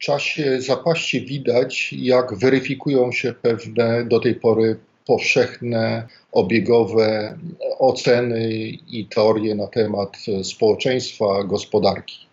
czasie zapaści widać, jak weryfikują się pewne do tej pory powszechne, obiegowe oceny i teorie na temat społeczeństwa, gospodarki.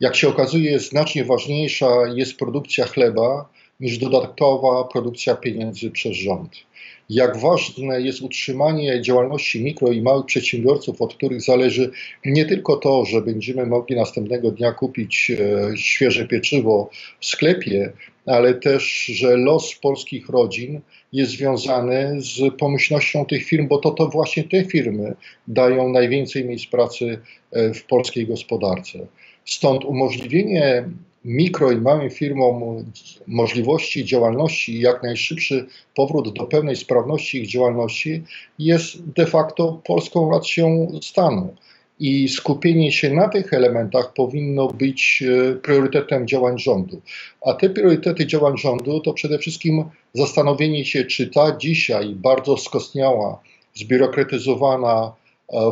Jak się okazuje, znacznie ważniejsza jest produkcja chleba niż dodatkowa produkcja pieniędzy przez rząd jak ważne jest utrzymanie działalności mikro i małych przedsiębiorców, od których zależy nie tylko to, że będziemy mogli następnego dnia kupić e, świeże pieczywo w sklepie, ale też, że los polskich rodzin jest związany z pomyślnością tych firm, bo to, to właśnie te firmy dają najwięcej miejsc pracy e, w polskiej gospodarce. Stąd umożliwienie mikro i małym firmom możliwości działalności i jak najszybszy powrót do pełnej sprawności ich działalności jest de facto polską racją stanu. I skupienie się na tych elementach powinno być e, priorytetem działań rządu. A te priorytety działań rządu to przede wszystkim zastanowienie się, czy ta dzisiaj bardzo skostniała, zbiurokratyzowana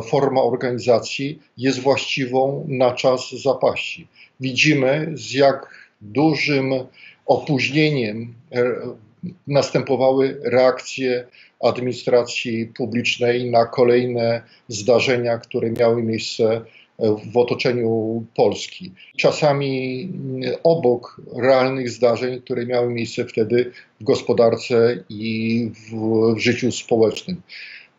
forma organizacji jest właściwą na czas zapaści widzimy, z jak dużym opóźnieniem e, następowały reakcje administracji publicznej na kolejne zdarzenia, które miały miejsce e, w otoczeniu Polski. Czasami obok realnych zdarzeń, które miały miejsce wtedy w gospodarce i w życiu społecznym.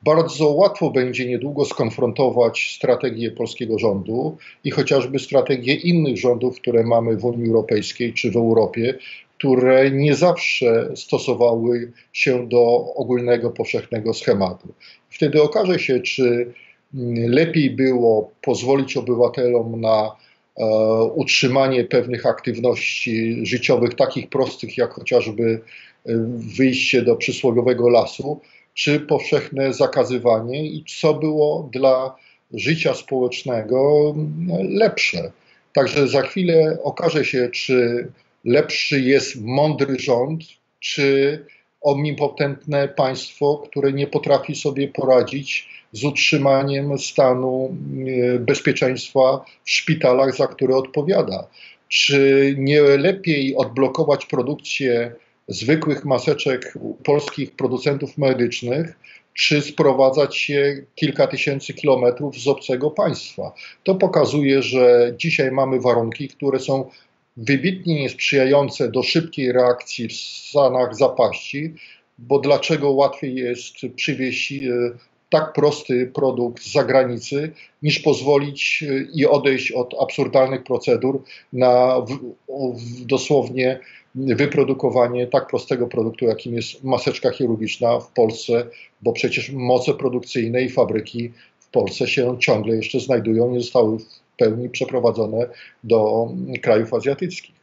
Bardzo łatwo będzie niedługo skonfrontować strategię polskiego rządu i chociażby strategię innych rządów, które mamy w Unii Europejskiej czy w Europie, które nie zawsze stosowały się do ogólnego, powszechnego schematu. Wtedy okaże się, czy mm, lepiej było pozwolić obywatelom na e, utrzymanie pewnych aktywności życiowych, takich prostych jak chociażby e, wyjście do przysłowiowego lasu, czy powszechne zakazywanie i co było dla życia społecznego lepsze. Także za chwilę okaże się, czy lepszy jest mądry rząd, czy omnipotentne państwo, które nie potrafi sobie poradzić z utrzymaniem stanu e, bezpieczeństwa w szpitalach, za które odpowiada. Czy nie lepiej odblokować produkcję zwykłych maseczek polskich producentów medycznych, czy sprowadzać się kilka tysięcy kilometrów z obcego państwa. To pokazuje, że dzisiaj mamy warunki, które są wybitnie niesprzyjające do szybkiej reakcji w stanach zapaści, bo dlaczego łatwiej jest przywieźć e, tak prosty produkt z zagranicy, niż pozwolić e, i odejść od absurdalnych procedur na w, w dosłownie wyprodukowanie tak prostego produktu, jakim jest maseczka chirurgiczna w Polsce, bo przecież moce produkcyjne i fabryki w Polsce się ciągle jeszcze znajdują, nie zostały w pełni przeprowadzone do krajów azjatyckich.